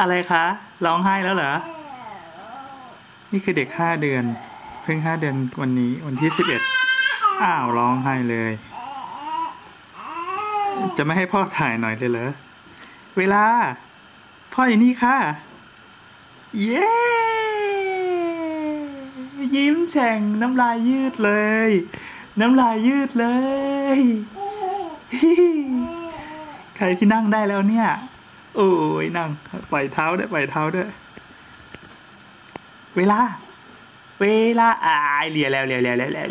อะไรคะร้องไห้แล้วเหรอ นี่คือเด็กห้าเดือน เพิ่งห้าเดือนวันนี้วันที่สิบเอ็ดอ้าวร้องไห้เลย จะไม่ให้พ่อถ่ายหน่อยเลยเหรอ เวลา พ่ออยู่นี่ค่ะ เย้ยิ้มแฉ่งน้ำลายยืดเลย น้ำลายยืดเลย ใครที่นั่งได้แล้วเนี่ย โอ้ยนั่งปล่อยเท้าด้วยปล่อยเท้าด้วย เวลา เวลาอายเลียแล้วเลียแล้วแล้ว